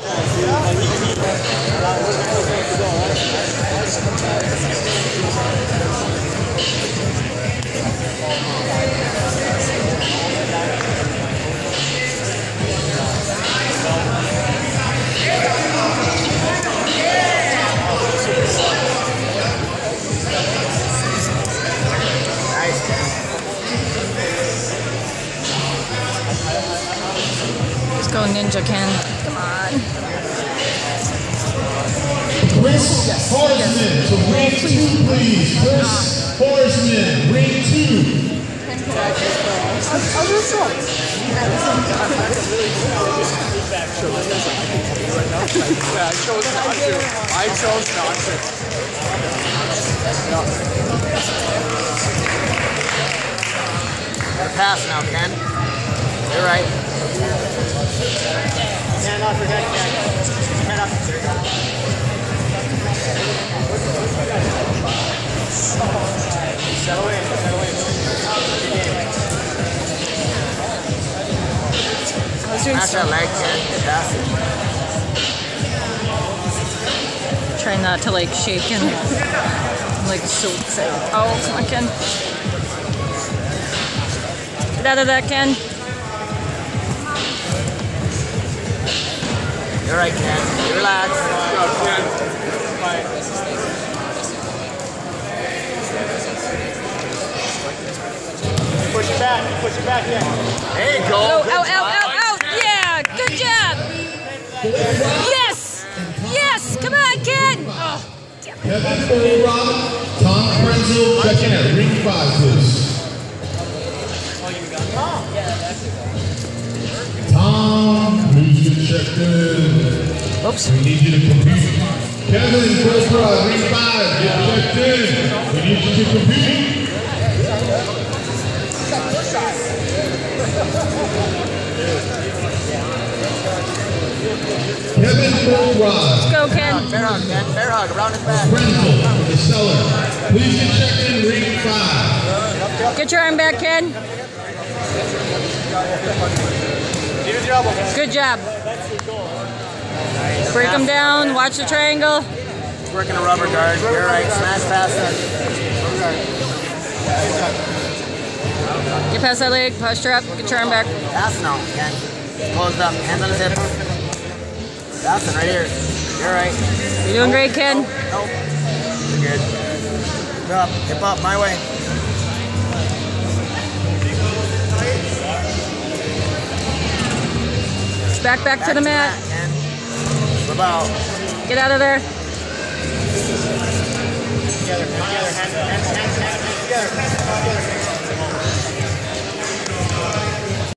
Yeah. Let's go, Ninja Ken. Come on. Chris Horseman to ring two, please. Chris Horseman, ring two. I chose not to. I chose not to. Gotta pass now, Ken. You're right. I was doing Smash so. that. Get past it. Not to like shake and like so excited. Oh, come on, Ken. Get out of that, Ken. You're Ken. Relax. Go, Ken. Fight. Push it back, push it back in. There you go. Oh, Good ow, ow, ow, ow. Yeah, good job. Yes. Yes. Come on, Ken. Oh, Kevin Bullrock, Tom Krenzel, checking at ring five, oh, please. Tom, who's been checked in? Oops. We need you to compete. Kevin Bullrock, ring five, get checked in. We need you to compete. Kevin Bullrock, Go, Ken. Bear hug, Ken. Bear hug. Around his back. Krenzel, the seller. Please get checked in, ring five. Get your arm back, Ken. Use your elbow. Good job. Break them down. Watch the triangle. Working a rubber guard. You're right. Smash past. Get past that leg. Posture up. Get your arm back. Pass now, Ken. Closed up. Hands on his hip. Passing right here. You're right. You're doing great, Ken. Nope. You're good. Hip up. Hip up. My way. Back, back to the mat. Ken. Flip out. Get out of there. Together,